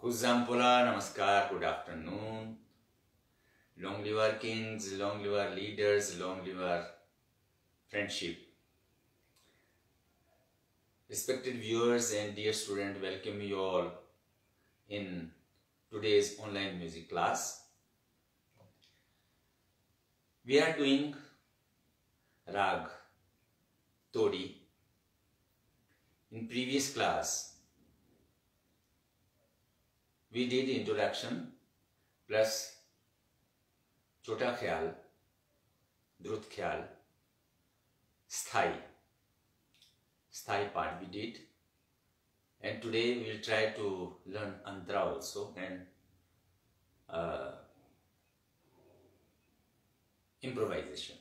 Kuzampula, Namaskar, good afternoon. Long live our kings, long live our leaders, long live our friendship. Respected viewers and dear student, welcome you all in today's online music class. We are doing Rag Todi. In previous class, we did introduction plus Chota Khyal, Drut Khyal, Sthai. Sthai part we did. And today we will try to learn Antra also and uh, improvisation,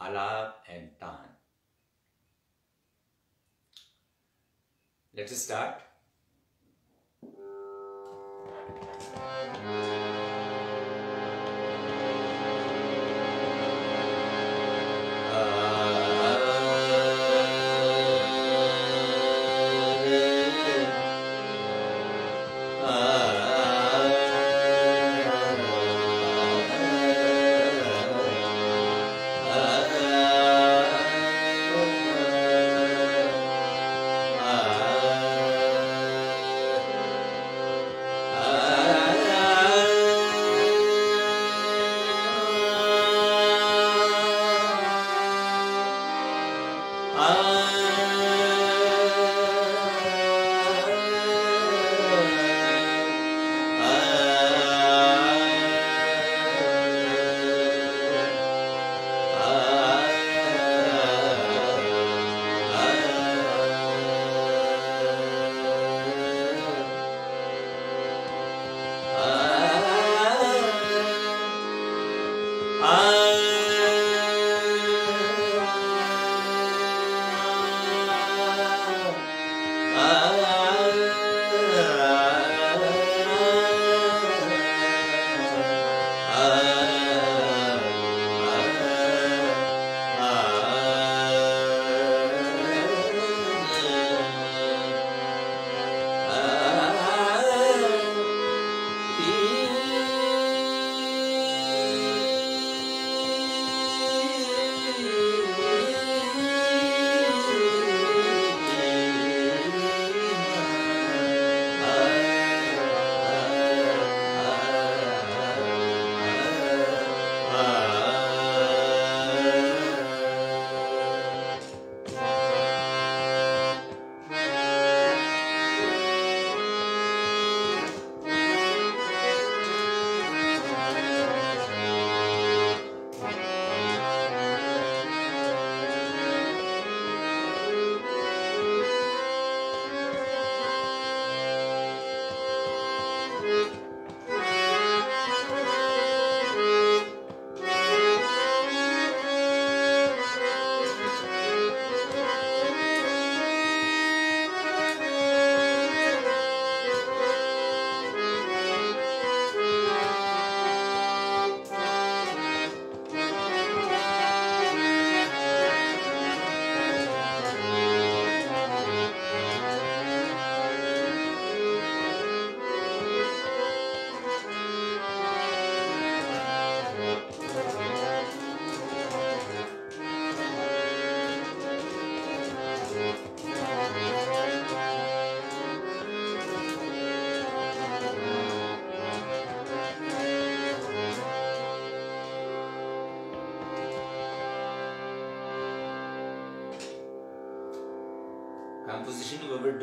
Alap and Tan. Let us start. うん。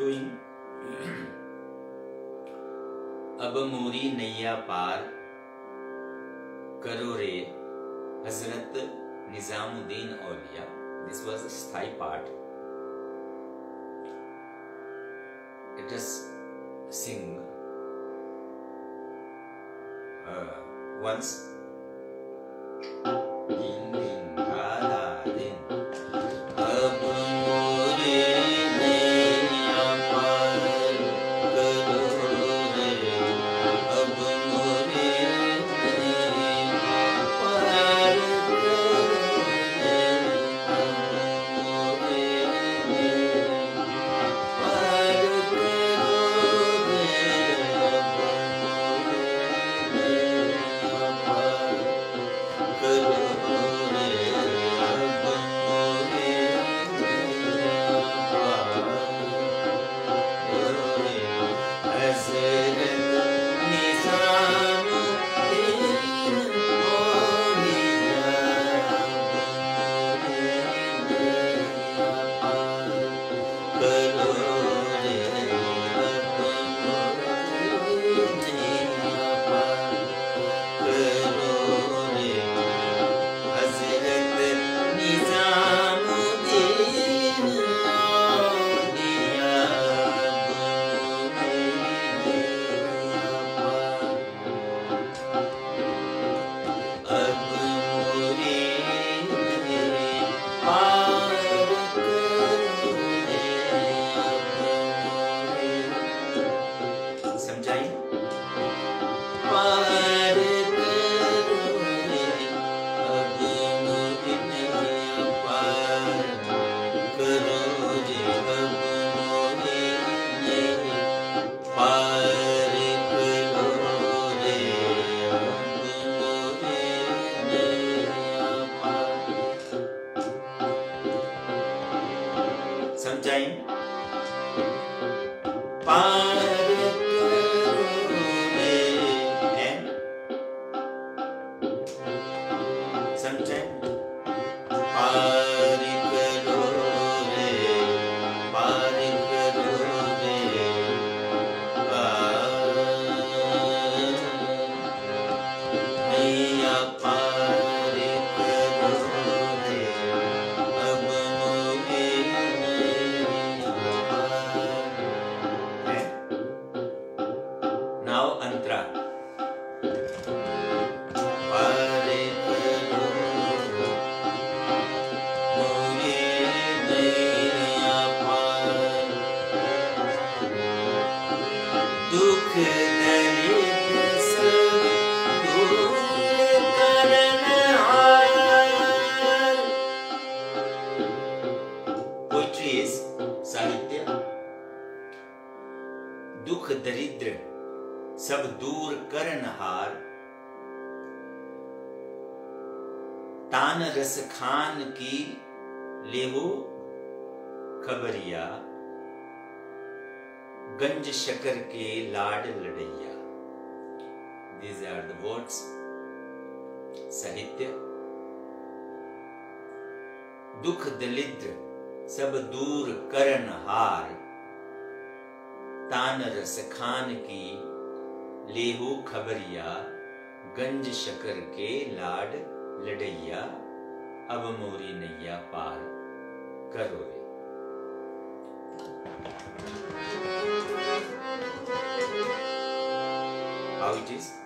Doing? अब मोरी नैया पार करो रे Hazrat Nizamuddin Auliya. This was स्थायी part let us sing uh, once. समझाएँ शकर के लाड लड़ैया। These are the words साहित्य। दुख दलिद्र, सब दूर करन हार। तान रस खान की लेहू खबरिया, गंज शकर के लाड लड़ैया। अब मोरी नैया पार करो रे how it is.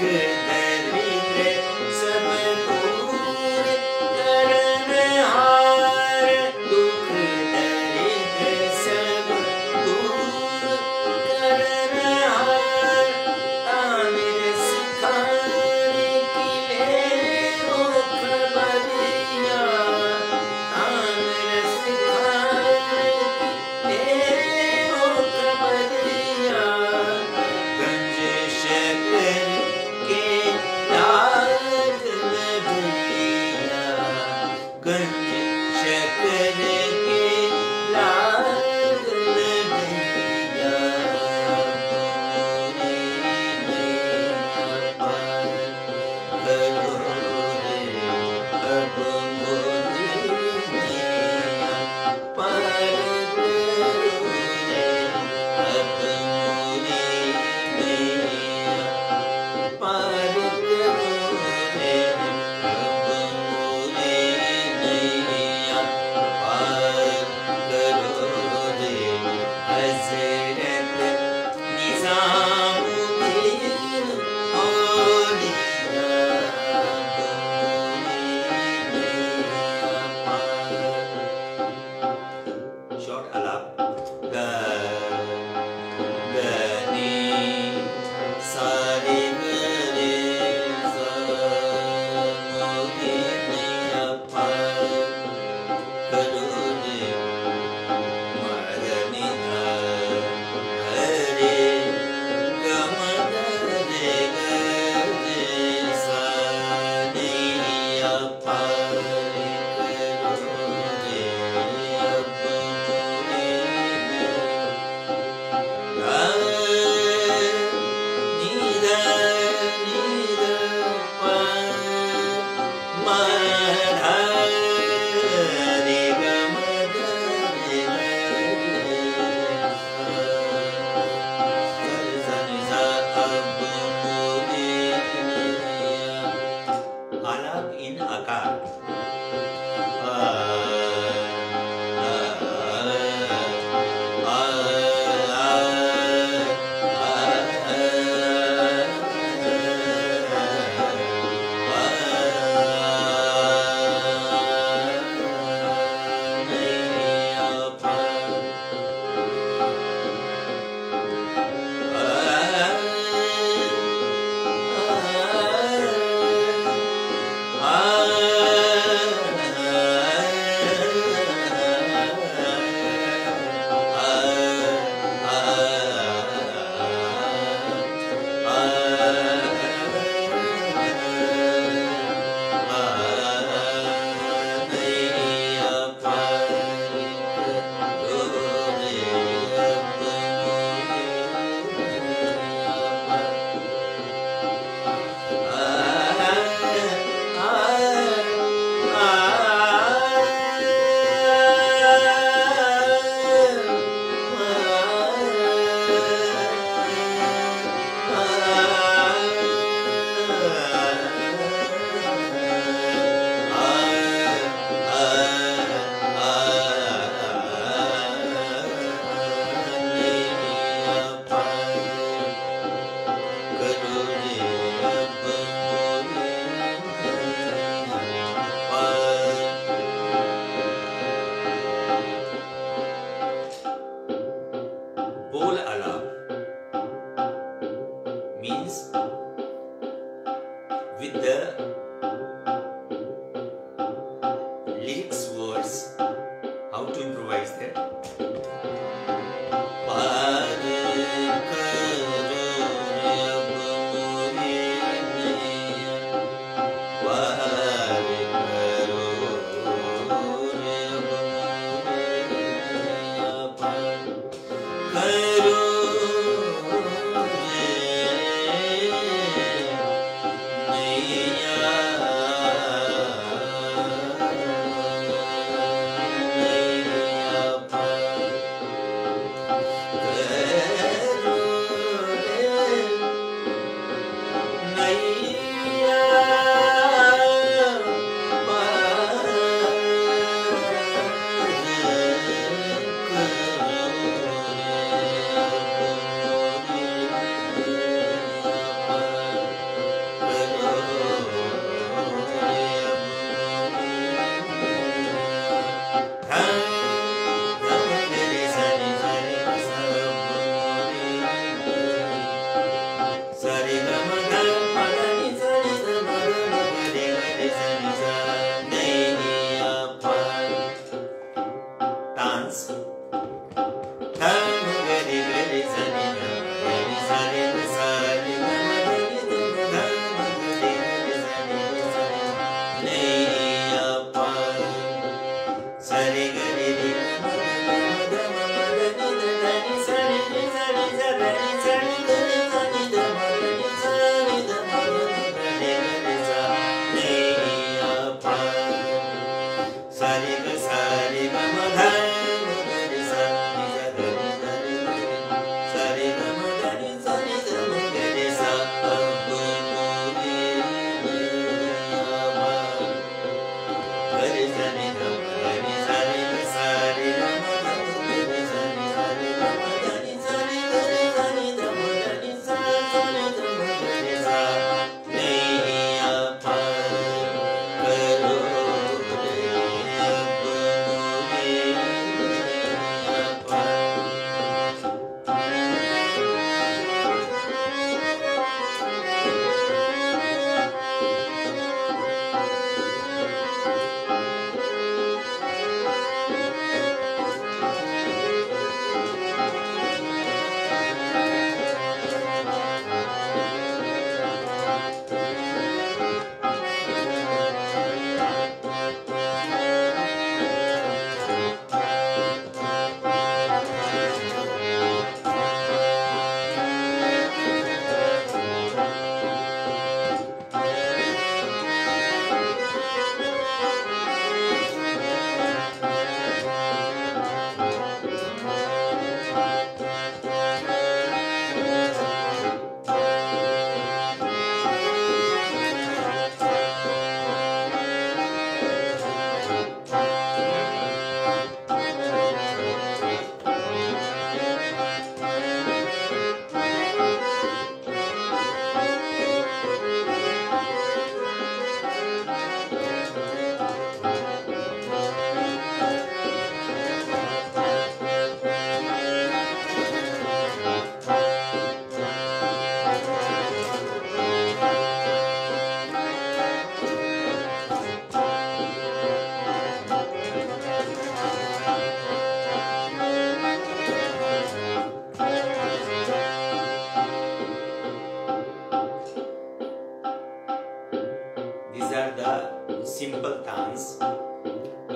good.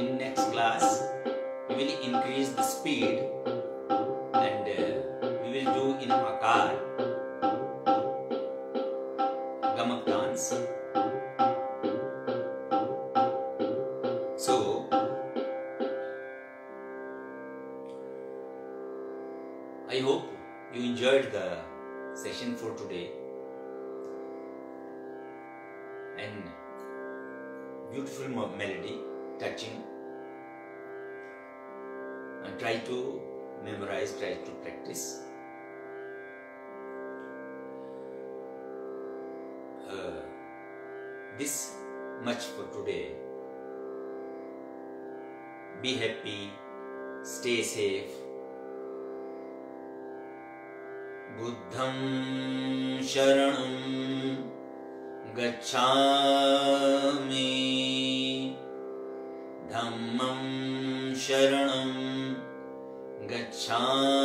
in next class we will increase the speed Be happy, stay safe. बुद्धं शरणं गच्छामि धम्मं शरणं गच्छामि